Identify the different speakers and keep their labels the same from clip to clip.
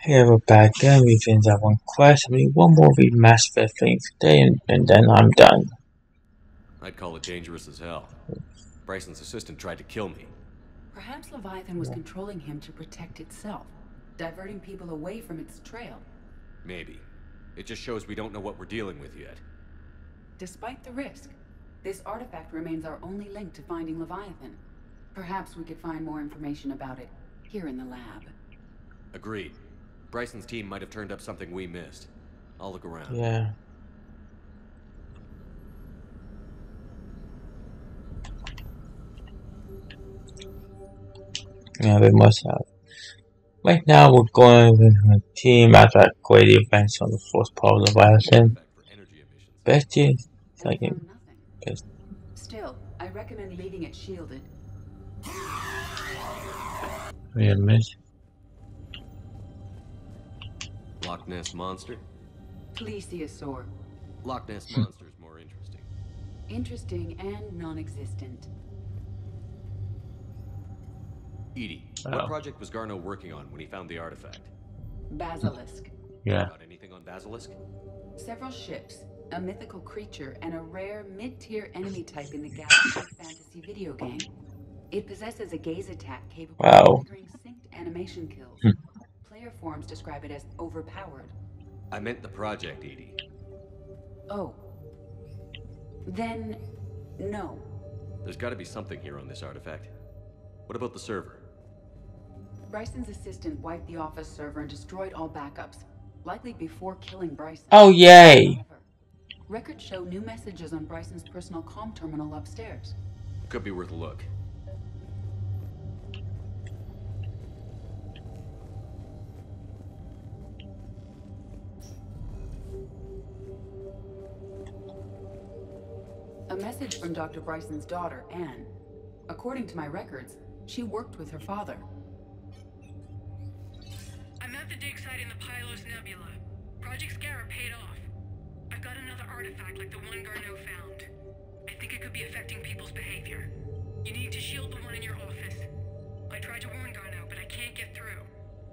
Speaker 1: Hey, we're back again. We finished that one quest. I mean, one more read Mass Effect thing today, and, and then I'm done.
Speaker 2: I'd call it dangerous as hell. Bryson's assistant tried to kill me.
Speaker 3: Perhaps Leviathan was controlling him to protect itself, diverting people away from its trail.
Speaker 2: Maybe. It just shows we don't know what we're dealing with yet.
Speaker 3: Despite the risk, this artifact remains our only link to finding Leviathan. Perhaps we could find more information about it here in the lab.
Speaker 2: Agreed. Bryson's team might have turned up something we missed. I'll look around.
Speaker 1: Yeah. Yeah, they must have. Right now, we're going with a team after that great events on the fourth part of the Leviathan.
Speaker 2: Back for energy.
Speaker 1: Bestie, second, best.
Speaker 3: Still, I recommend leaving it shielded.
Speaker 1: We a minute.
Speaker 2: Loch Ness Monster?
Speaker 3: Plesiosaur.
Speaker 2: Loch Ness hmm. Monster's more interesting.
Speaker 3: Interesting and non-existent.
Speaker 2: EDI,
Speaker 1: Oh.
Speaker 2: what project was Garneau working on when he found the artifact?
Speaker 3: Basilisk.
Speaker 1: Yeah.
Speaker 2: Got anything on Basilisk?
Speaker 3: Several ships, a mythical creature, and a rare mid-tier enemy type in the Galaxy Fantasy video game. It possesses a gaze attack capable
Speaker 1: Wow.
Speaker 3: of triggering synced animation kills.
Speaker 1: Hmm.
Speaker 3: Forms describe it as overpowered.
Speaker 2: I meant the project, EDI.
Speaker 3: Oh. Then, no.
Speaker 2: There's gotta be something here on this artifact. What about the server?
Speaker 3: Bryson's assistant wiped the office server and destroyed all backups, likely before killing Bryson.
Speaker 1: Oh, yay!
Speaker 3: Records show new messages on Bryson's personal comm terminal upstairs.
Speaker 2: Could be worth a look.
Speaker 3: Message from Dr. Bryson's daughter, Ann. According to my records, she worked with her father.
Speaker 4: I'm at the dig site in the Pylos Nebula. Project Scarab paid off. I've got another artifact like the one Garneau found. I think it could be affecting people's behavior. You need to shield the one in your office. I tried to warn Garneau, but I can't get through.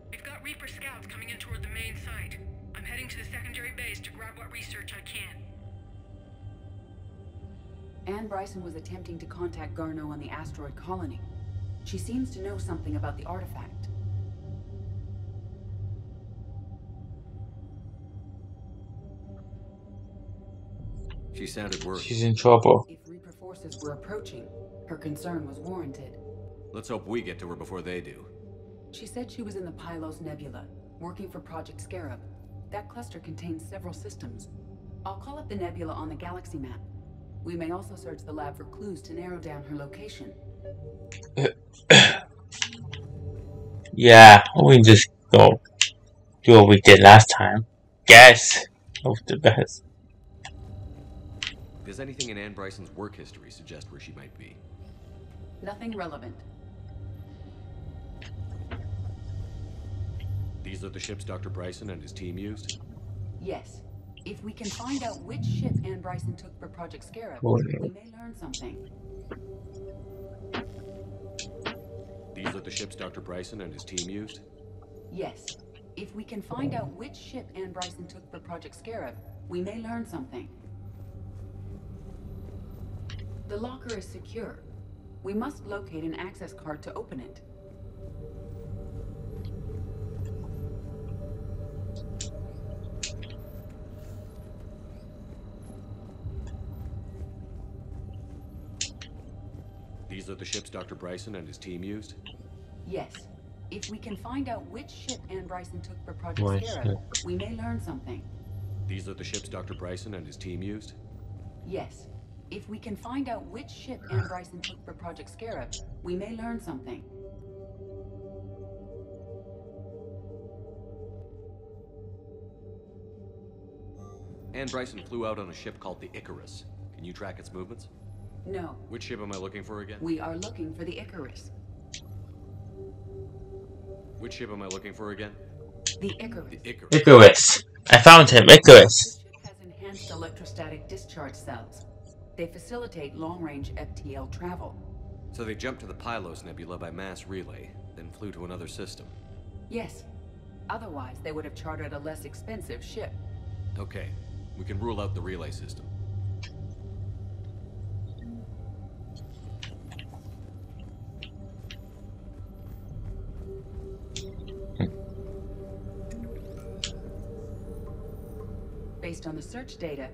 Speaker 4: We've got Reaper scouts coming in toward the main site. I'm heading to the secondary base to grab what research I can.
Speaker 3: Ann Bryson was attempting to contact Garneau on the asteroid colony. She seems to know something about the artifact.
Speaker 2: She sounded worried.
Speaker 1: She's in trouble.
Speaker 3: If Reaper forces were approaching, her concern was warranted.
Speaker 2: Let's hope we get to her before they do.
Speaker 3: She said she was in the Pylos Nebula, working for Project Scarab. That cluster contains several systems. I'll call up the nebula on the galaxy map. We may also search the lab for clues to narrow down her location.
Speaker 1: Yeah, we just go do what we did last time. Guess. Hope the best.
Speaker 2: Does anything in Ann Bryson's work history suggest where she might be?
Speaker 3: Nothing relevant.
Speaker 2: These are the ships Dr. Bryson and his team used?
Speaker 3: Yes. If we can find out which ship Ann Bryson took for Project Scarab,
Speaker 1: Oh,
Speaker 3: we may learn something.
Speaker 2: These are the ships Dr. Bryson and his team used?
Speaker 3: Yes. If we can find out which ship Ann Bryson took for Project Scarab, we may learn something. The locker is secure. We must locate an access card to open it.
Speaker 2: These are the ships Dr. Bryson and his team used?
Speaker 3: Yes. If we can find out which ship Ann Bryson took for Project
Speaker 1: Boy,
Speaker 3: Scarab, we may learn something.
Speaker 2: These are the ships Dr. Bryson and his team used?
Speaker 3: Yes. If we can find out which ship Ann Bryson took for Project Scarab, we may learn something.
Speaker 2: Ann Bryson flew out on a ship called the Icarus. Can you track its movements?
Speaker 3: No,
Speaker 2: Which ship am I looking for again?
Speaker 3: we are looking for the Icarus.
Speaker 2: Which ship am I looking for again?
Speaker 3: The Icarus.
Speaker 2: The Icarus.
Speaker 1: Icarus. I found him. Icarus.
Speaker 3: This ship has enhanced electrostatic discharge cells. They facilitate long-range FTL travel.
Speaker 2: So they jumped to the Pylos Nebula by mass relay, then flew to another system.
Speaker 3: Yes. Otherwise, they would have chartered a less expensive ship.
Speaker 2: Okay, we can rule out the relay system.
Speaker 3: Based on the search data,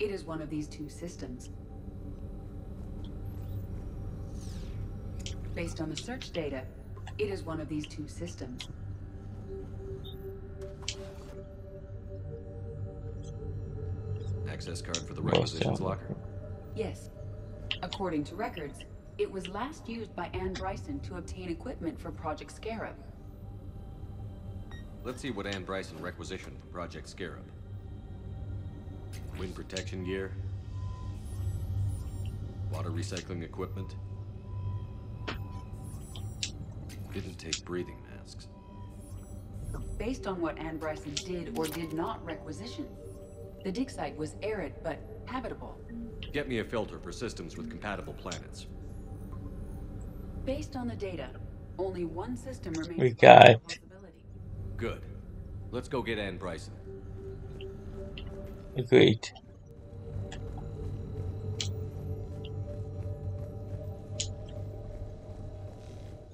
Speaker 3: it is one of these two systems. Based on the search data, it is one of these two systems.
Speaker 2: Access card for the requisitions locker.
Speaker 3: Yes. According to records, it was last used by Ann Bryson to obtain equipment for Project Scarab.
Speaker 2: Let's see what Ann Bryson requisitioned for Project Scarab. Wind protection gear. Water recycling equipment. Didn't take breathing masks.
Speaker 3: Based on what Ann Bryson did or did not requisition, the dig site was arid but habitable.
Speaker 2: Get me a filter for systems with compatible planets.
Speaker 3: Based on the data, only one system remains.
Speaker 1: We got it.
Speaker 2: Good. Let's go get Ann Bryson.
Speaker 1: Agreed.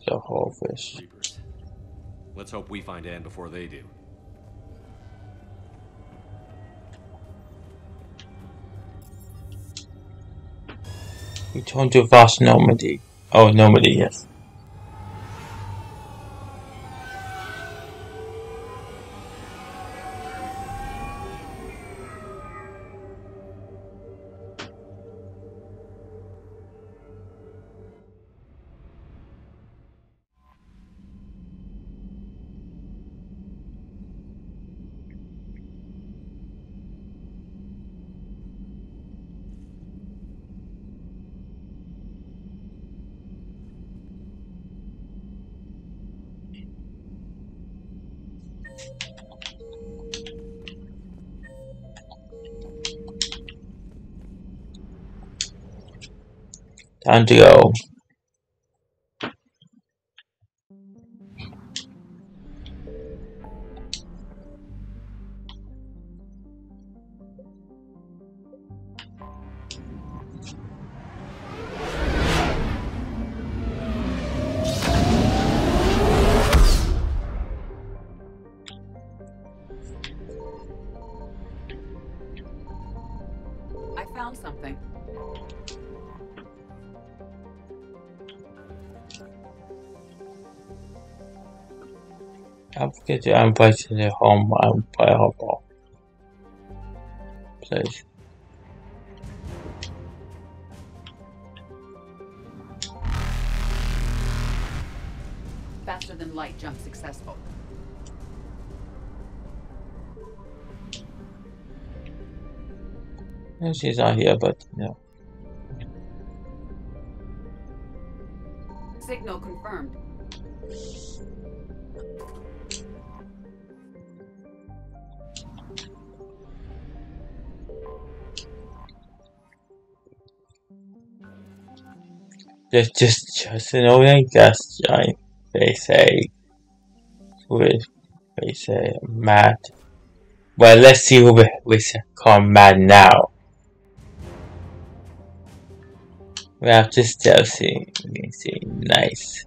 Speaker 1: The whole fish.
Speaker 2: Reapers. Let's hope we find Ann before they do.
Speaker 1: Return to vast Normandy. Oh, Normandy, yes. Time to go. Don't forget to invite to the home and play hopball. Please.
Speaker 3: Faster than light jump successful.
Speaker 1: No, she's not here, but no.
Speaker 3: Signal confirmed.
Speaker 1: Just, just, just an old gas giant. They say. With, they say, mad. Well, let's see who we, we call mad now. We have to still can see. Nice.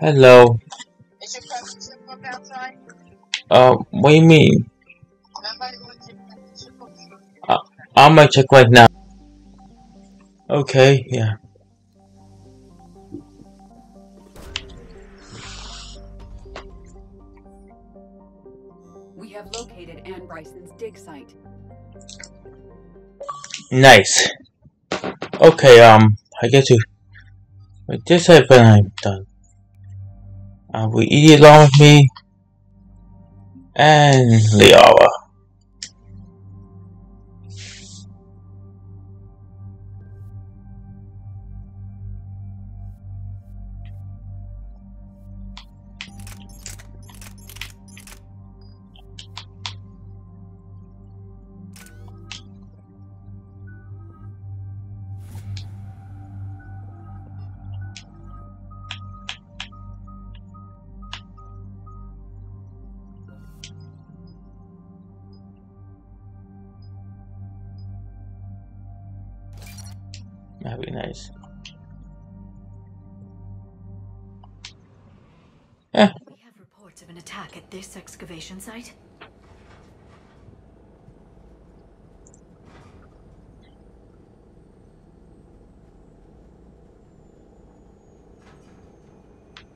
Speaker 1: Hello.
Speaker 5: Is your apprenticeship book outside?
Speaker 1: Um, what do you mean?
Speaker 5: Remember what's your apprenticeship book?
Speaker 1: I'm gonna check right now. Okay, yeah.
Speaker 3: We have located Anne Bryson's dig site.
Speaker 1: Nice. Okay, um, I get to. With this I've been I'm done. We eat along with me. And Liara. That'd be nice. Eh.
Speaker 6: We have reports of an attack at this excavation site.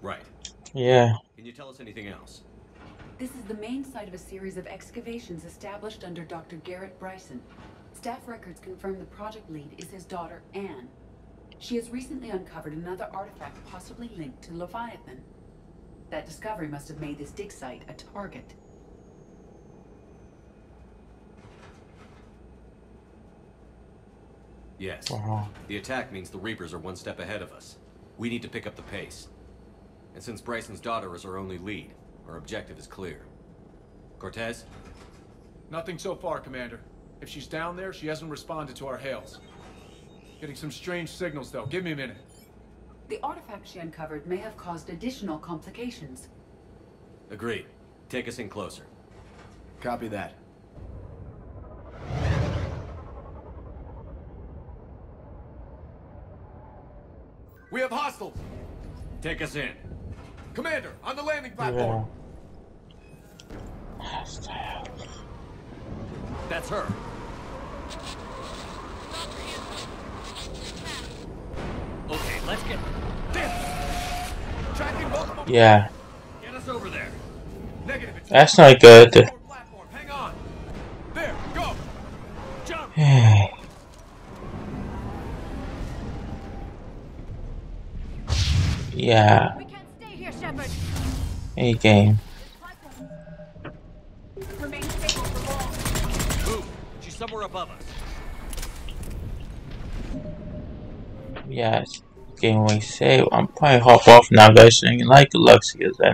Speaker 2: Right.
Speaker 1: Yeah.
Speaker 2: Can you tell us anything else?
Speaker 3: This is the main site of a series of excavations established under Dr. Garrett Bryson. Staff records confirm the project lead is his daughter, Ann. She has recently uncovered another artifact possibly linked to Leviathan. That discovery must have made this dig site a target.
Speaker 2: Yes.
Speaker 1: Wow.
Speaker 2: The attack means the Reapers are one step ahead of us. We need to pick up the pace. And since Bryson's daughter is our only lead, our objective is clear. Cortez?
Speaker 7: Nothing so far, Commander. If she's down there, she hasn't responded to our hails. Getting some strange signals, though. Give me a minute.
Speaker 3: The artifact she uncovered may have caused additional complications.
Speaker 2: Agreed. Take us in closer.
Speaker 7: Copy that. We have hostiles!
Speaker 2: Take us in.
Speaker 7: Commander, on the landing platform!
Speaker 1: Yeah.
Speaker 7: platform!
Speaker 2: That's her. Okay, let's get
Speaker 7: Tracking multiple...
Speaker 1: Yeah.
Speaker 2: get us over there.
Speaker 7: Negative.
Speaker 1: That's not good.
Speaker 7: Hang on. There, go!
Speaker 2: Jump!
Speaker 1: yeah.
Speaker 6: We can't stay here, Shepard.
Speaker 1: Any game. Yes. Game we save. I'm probably hop off now, guys. So you like, luck, then.